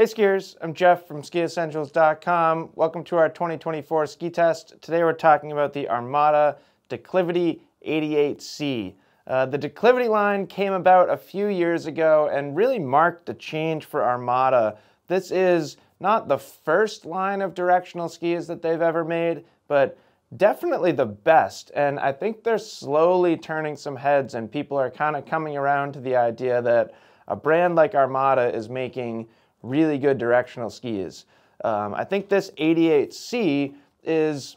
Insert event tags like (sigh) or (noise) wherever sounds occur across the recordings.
Hey skiers, I'm Jeff from skiessentials.com. Welcome to our 2024 ski test. Today we're talking about the Armada Declivity 88C. Uh, the Declivity line came about a few years ago and really marked a change for Armada. This is not the first line of directional skis that they've ever made, but definitely the best. And I think they're slowly turning some heads and people are kind of coming around to the idea that a brand like Armada is making really good directional skis. Um, I think this 88C is,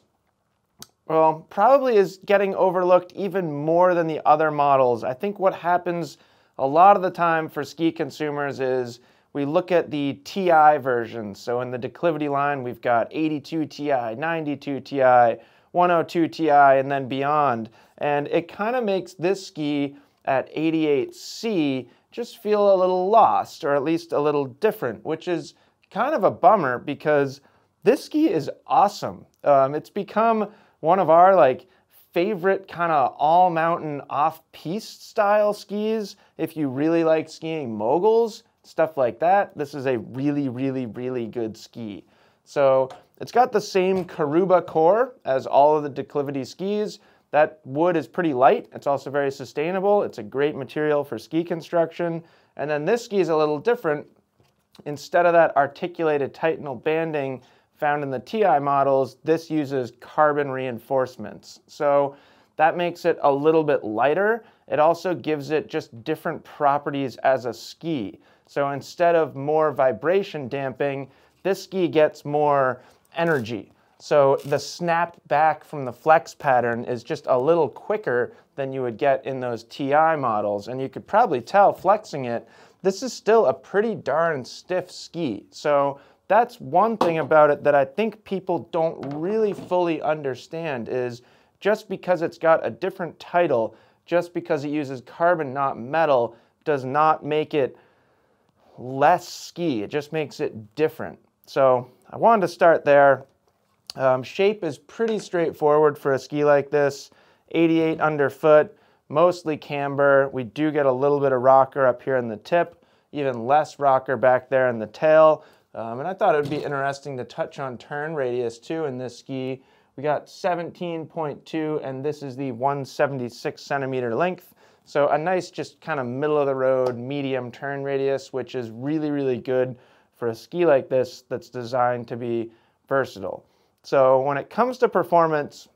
well, probably is getting overlooked even more than the other models. I think what happens a lot of the time for ski consumers is we look at the TI versions. So in the declivity line, we've got 82 Ti, 92 Ti, 102 Ti, and then beyond. And it kind of makes this ski at 88C just feel a little lost or at least a little different, which is kind of a bummer because this ski is awesome. Um, it's become one of our like favorite kind of all mountain off piste style skis. If you really like skiing moguls, stuff like that, this is a really, really, really good ski. So it's got the same Caruba core as all of the declivity skis, that wood is pretty light. It's also very sustainable. It's a great material for ski construction. And then this ski is a little different. Instead of that articulated Titanal banding found in the TI models, this uses carbon reinforcements. So that makes it a little bit lighter. It also gives it just different properties as a ski. So instead of more vibration damping, this ski gets more energy. So the snap back from the flex pattern is just a little quicker than you would get in those TI models. And you could probably tell flexing it, this is still a pretty darn stiff ski. So that's one thing about it that I think people don't really fully understand is just because it's got a different title, just because it uses carbon, not metal, does not make it less ski. It just makes it different. So I wanted to start there. Um, shape is pretty straightforward for a ski like this. 88 underfoot, mostly camber. We do get a little bit of rocker up here in the tip, even less rocker back there in the tail. Um, and I thought it would be interesting to touch on turn radius too in this ski. We got 17.2 and this is the 176 centimeter length. So a nice just kind of middle of the road medium turn radius, which is really, really good for a ski like this that's designed to be versatile. So when it comes to performance,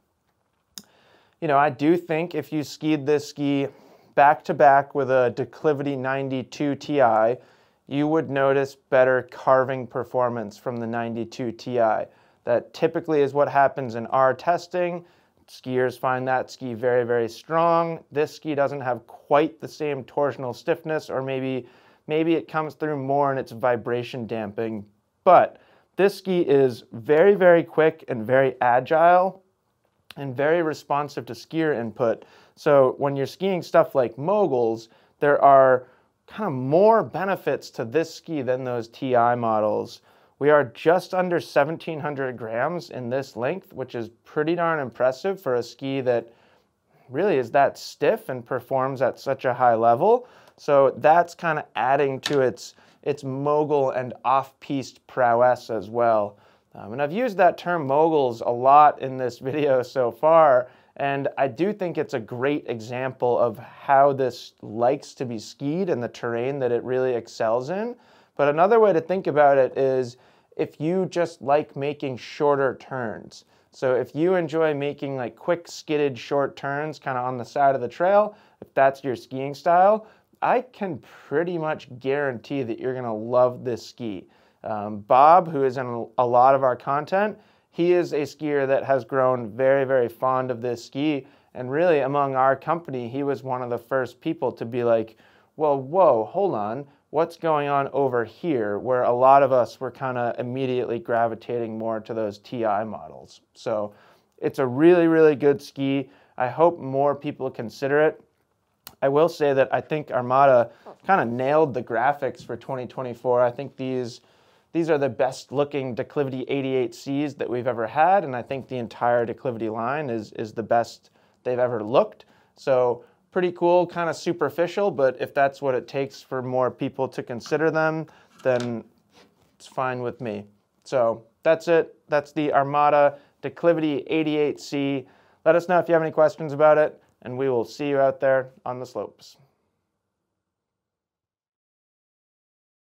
you know, I do think if you skied this ski back to back with a Declivity 92 Ti, you would notice better carving performance from the 92 Ti. That typically is what happens in our testing. Skiers find that ski very, very strong. This ski doesn't have quite the same torsional stiffness, or maybe, maybe it comes through more in its vibration damping. But this ski is very, very quick and very agile and very responsive to skier input. So when you're skiing stuff like moguls, there are kind of more benefits to this ski than those TI models. We are just under 1700 grams in this length, which is pretty darn impressive for a ski that really is that stiff and performs at such a high level. So that's kind of adding to its its mogul and off-piste prowess as well. Um, and I've used that term moguls a lot in this (laughs) video so far, and I do think it's a great example of how this likes to be skied and the terrain that it really excels in. But another way to think about it is if you just like making shorter turns. So if you enjoy making like quick skidded short turns kind of on the side of the trail, if that's your skiing style, I can pretty much guarantee that you're going to love this ski. Um, Bob, who is in a lot of our content, he is a skier that has grown very, very fond of this ski. And really, among our company, he was one of the first people to be like, well, whoa, hold on. What's going on over here? Where a lot of us were kind of immediately gravitating more to those TI models. So it's a really, really good ski. I hope more people consider it. I will say that I think Armada kind of nailed the graphics for 2024. I think these these are the best looking declivity 88Cs that we've ever had, and I think the entire declivity line is is the best they've ever looked. So pretty cool, kind of superficial, but if that's what it takes for more people to consider them, then it's fine with me. So that's it. That's the Armada declivity 88C. Let us know if you have any questions about it and we will see you out there on the slopes.